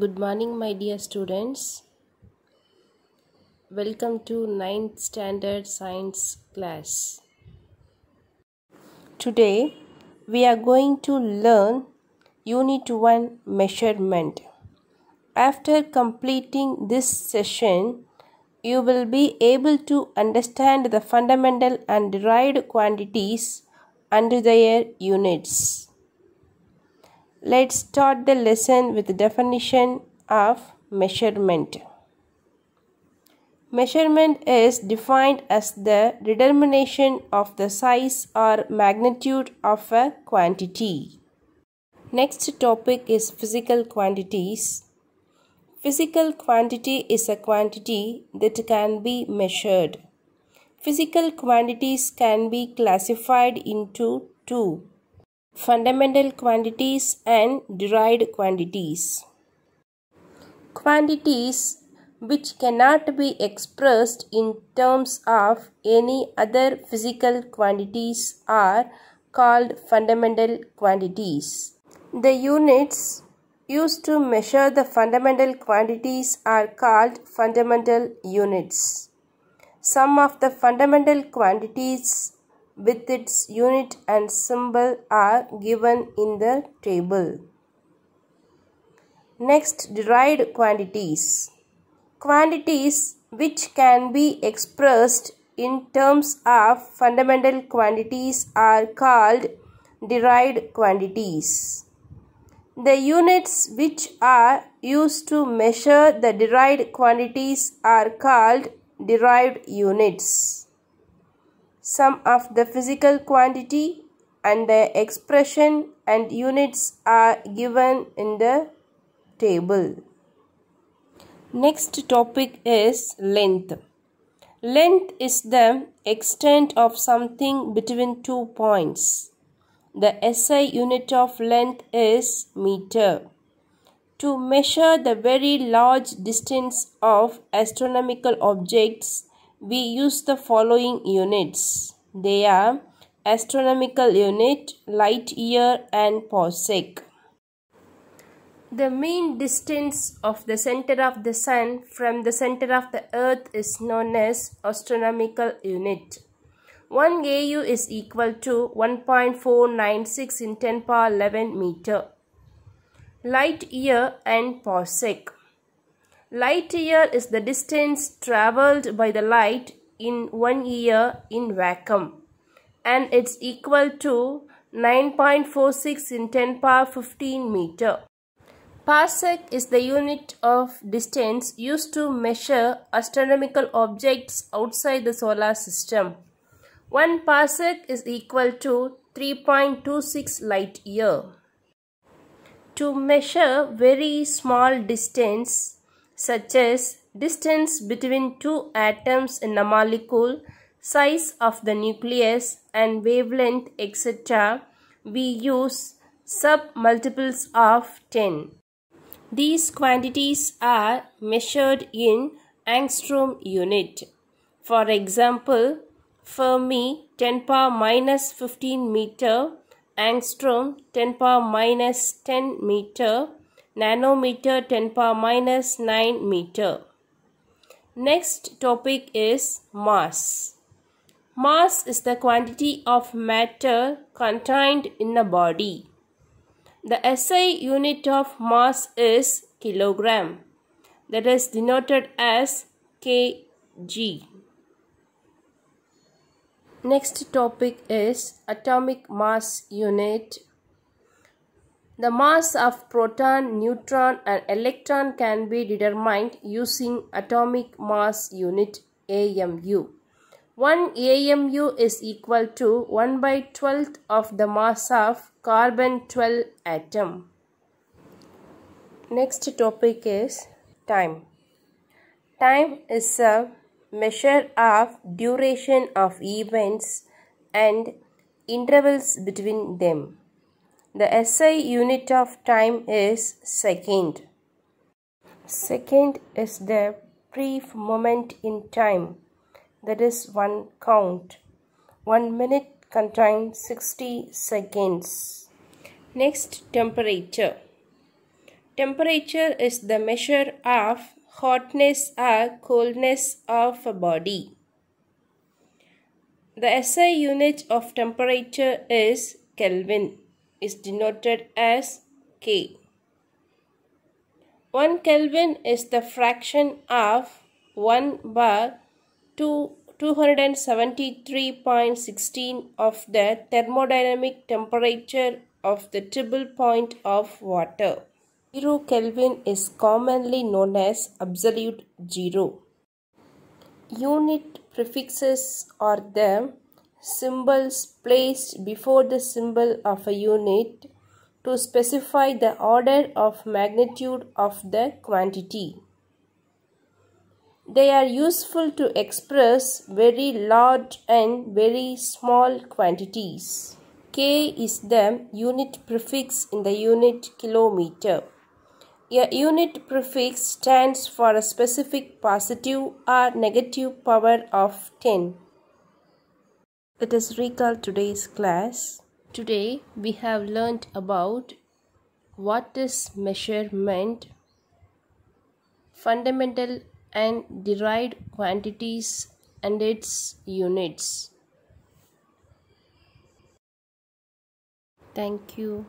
Good morning, my dear students. Welcome to 9th Standard Science class. Today, we are going to learn Unit 1 Measurement. After completing this session, you will be able to understand the fundamental and derived quantities under their units. Let's start the lesson with the definition of measurement. Measurement is defined as the determination of the size or magnitude of a quantity. Next topic is physical quantities. Physical quantity is a quantity that can be measured. Physical quantities can be classified into two fundamental quantities and derived quantities. Quantities which cannot be expressed in terms of any other physical quantities are called fundamental quantities. The units used to measure the fundamental quantities are called fundamental units. Some of the fundamental quantities with its unit and symbol are given in the table. Next, derived quantities. Quantities which can be expressed in terms of fundamental quantities are called derived quantities. The units which are used to measure the derived quantities are called derived units some of the physical quantity and the expression and units are given in the table. Next topic is length. Length is the extent of something between two points. The SI unit of length is meter. To measure the very large distance of astronomical objects, we use the following units. They are astronomical unit, light year and parsec. The mean distance of the center of the sun from the center of the earth is known as astronomical unit. 1 AU is equal to 1.496 in 10 power 11 meter. Light year and parsec. Light year is the distance traveled by the light in one year in vacuum and it's equal to 9.46 in 10 power 15 meter. Parsec is the unit of distance used to measure astronomical objects outside the solar system. One parsec is equal to 3.26 light year. To measure very small distance, such as distance between two atoms in a molecule, size of the nucleus and wavelength etc. we use sub-multiples of 10. These quantities are measured in angstrom unit. For example, Fermi 10 power minus 15 meter, angstrom 10 power minus 10 meter, nanometer 10 power minus 9 meter. Next topic is mass. Mass is the quantity of matter contained in a body. The SI unit of mass is kilogram that is denoted as kg. Next topic is atomic mass unit the mass of proton, neutron and electron can be determined using atomic mass unit AMU. 1 AMU is equal to 1 by 12th of the mass of carbon 12 atom. Next topic is time. Time is a measure of duration of events and intervals between them. The SI unit of time is second. Second is the brief moment in time, that is one count. One minute contains 60 seconds. Next, temperature. Temperature is the measure of hotness or coldness of a body. The SI unit of temperature is Kelvin is denoted as K. 1 Kelvin is the fraction of 1 bar to 273.16 of the thermodynamic temperature of the triple point of water. 0 Kelvin is commonly known as absolute zero. Unit prefixes are the symbols placed before the symbol of a unit to specify the order of magnitude of the quantity. They are useful to express very large and very small quantities. K is the unit prefix in the unit kilometer. A unit prefix stands for a specific positive or negative power of 10. Let us recall today's class. Today we have learnt about what is measurement, fundamental and derived quantities and its units. Thank you.